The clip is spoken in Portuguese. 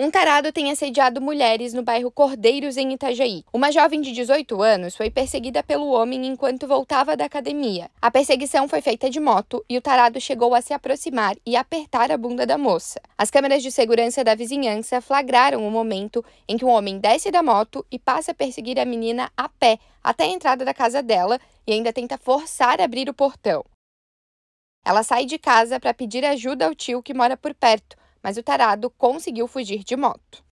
Um tarado tem assediado mulheres no bairro Cordeiros, em Itajaí. Uma jovem de 18 anos foi perseguida pelo homem enquanto voltava da academia. A perseguição foi feita de moto e o tarado chegou a se aproximar e apertar a bunda da moça. As câmeras de segurança da vizinhança flagraram o momento em que um homem desce da moto e passa a perseguir a menina a pé até a entrada da casa dela e ainda tenta forçar abrir o portão. Ela sai de casa para pedir ajuda ao tio que mora por perto mas o tarado conseguiu fugir de moto.